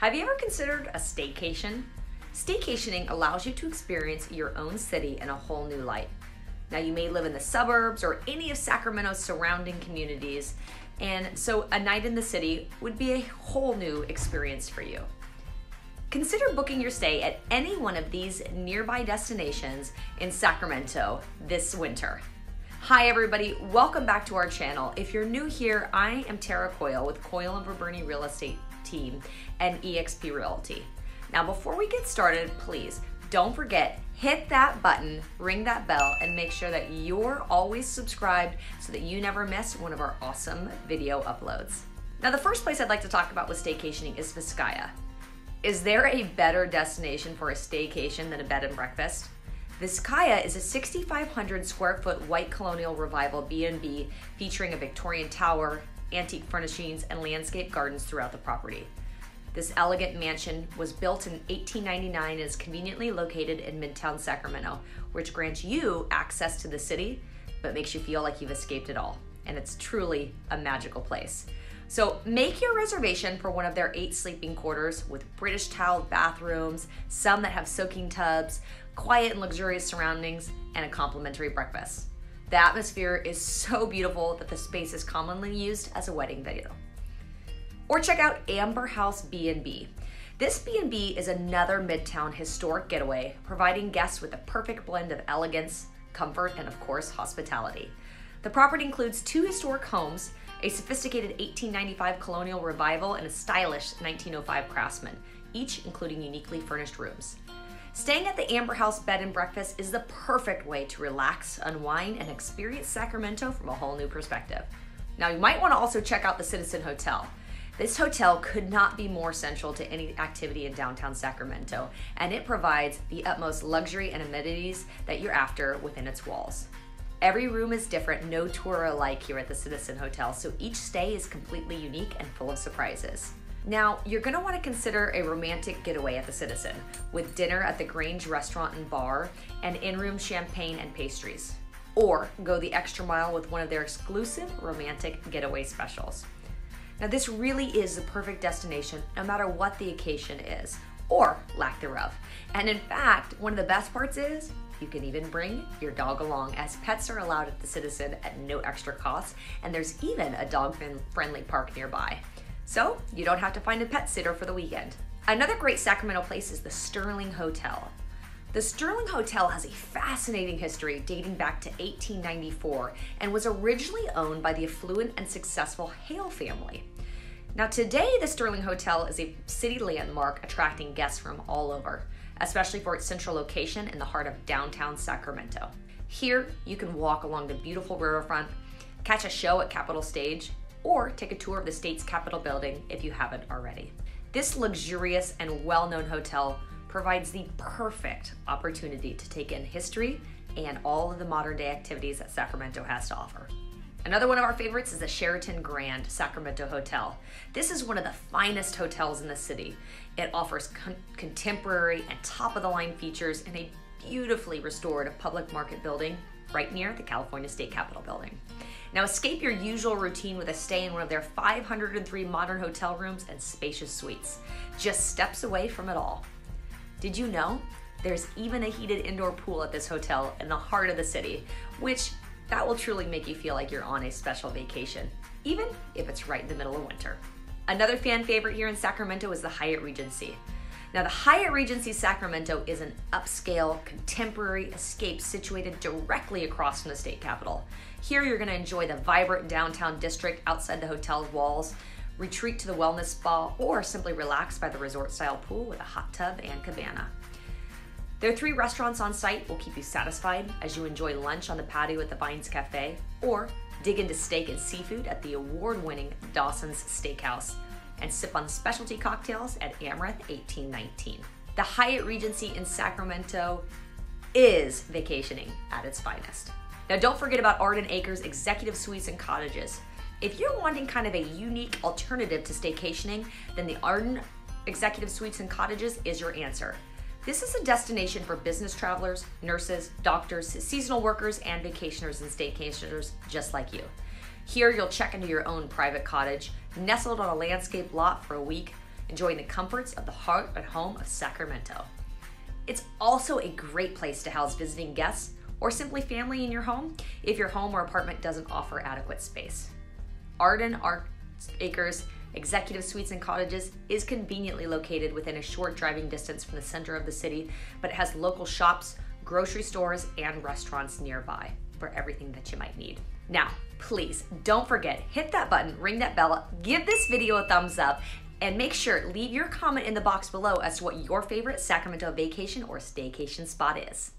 Have you ever considered a staycation? Staycationing allows you to experience your own city in a whole new light. Now, you may live in the suburbs or any of Sacramento's surrounding communities, and so a night in the city would be a whole new experience for you. Consider booking your stay at any one of these nearby destinations in Sacramento this winter. Hi, everybody. Welcome back to our channel. If you're new here, I am Tara Coyle with Coyle and Verberne Real Estate Team and eXp Realty. Now, before we get started, please don't forget hit that button, ring that bell, and make sure that you're always subscribed so that you never miss one of our awesome video uploads. Now, the first place I'd like to talk about with staycationing is Vizcaya. Is there a better destination for a staycation than a bed and breakfast? Vizcaya is a 6,500 square foot white colonial revival B&B featuring a Victorian tower, antique furnishings, and landscape gardens throughout the property. This elegant mansion was built in 1899 and is conveniently located in Midtown Sacramento, which grants you access to the city, but makes you feel like you've escaped it all. And it's truly a magical place. So make your reservation for one of their eight sleeping quarters with British tiled bathrooms, some that have soaking tubs, quiet and luxurious surroundings, and a complimentary breakfast. The atmosphere is so beautiful that the space is commonly used as a wedding venue. Or check out Amber House B&B. This B&B is another Midtown historic getaway, providing guests with a perfect blend of elegance, comfort, and of course, hospitality. The property includes two historic homes, a sophisticated 1895 colonial revival, and a stylish 1905 craftsman, each including uniquely furnished rooms. Staying at the Amber House Bed and Breakfast is the perfect way to relax, unwind, and experience Sacramento from a whole new perspective. Now, you might want to also check out the Citizen Hotel. This hotel could not be more central to any activity in downtown Sacramento, and it provides the utmost luxury and amenities that you're after within its walls. Every room is different, no two are alike here at the Citizen Hotel, so each stay is completely unique and full of surprises. Now, you're gonna wanna consider a romantic getaway at the Citizen with dinner at the Grange Restaurant and Bar and in room champagne and pastries. Or go the extra mile with one of their exclusive romantic getaway specials. Now, this really is the perfect destination no matter what the occasion is or lack thereof. And in fact, one of the best parts is you can even bring your dog along, as pets are allowed at the Citizen at no extra cost, and there's even a dog friendly park nearby. So you don't have to find a pet sitter for the weekend. Another great Sacramento place is the Sterling Hotel. The Sterling Hotel has a fascinating history dating back to 1894 and was originally owned by the affluent and successful Hale family. Now, today, the Sterling Hotel is a city landmark attracting guests from all over, especially for its central location in the heart of downtown Sacramento. Here, you can walk along the beautiful riverfront, catch a show at Capitol Stage, or take a tour of the state's Capitol building if you haven't already. This luxurious and well known hotel provides the perfect opportunity to take in history and all of the modern day activities that Sacramento has to offer. Another one of our favorites is the Sheraton Grand Sacramento Hotel. This is one of the finest hotels in the city. It offers con- contemporary and top of the line features in a beautifully restored public market building right near the California State Capitol building. Now, escape your usual routine with a stay in one of their 503 modern hotel rooms and spacious suites, just steps away from it all. Did you know? There's even a heated indoor pool at this hotel in the heart of the city, which that will truly make you feel like you're on a special vacation, even if it's right in the middle of winter. Another fan favorite here in Sacramento is the Hyatt Regency. Now, the Hyatt Regency Sacramento is an upscale, contemporary escape situated directly across from the state capitol. Here, you're going to enjoy the vibrant downtown district outside the hotel's walls, retreat to the wellness spa, or simply relax by the resort style pool with a hot tub and cabana. Their three restaurants on site will keep you satisfied as you enjoy lunch on the patio at the Vines Cafe, or dig into steak and seafood at the award winning Dawson's Steakhouse and sip on specialty cocktails at Amourath 1819. The Hyatt Regency in Sacramento is vacationing at its finest. Now, don't forget about Arden Acres Executive Suites and Cottages. If you're wanting kind of a unique alternative to staycationing, then the Arden Executive Suites and Cottages is your answer. This is a destination for business travelers, nurses, doctors, seasonal workers, and vacationers and staycationers just like you. Here, you'll check into your own private cottage, nestled on a landscape lot for a week, enjoying the comforts of the heart and home of Sacramento. It's also a great place to house visiting guests or simply family in your home if your home or apartment doesn't offer adequate space. Arden Acres Executive Suites and Cottages is conveniently located within a short driving distance from the center of the city, but it has local shops, grocery stores, and restaurants nearby for everything that you might need. Now, please don't forget, hit that button, ring that bell, give this video a thumbs up, and make sure leave your comment in the box below as to what your favorite Sacramento vacation or staycation spot is.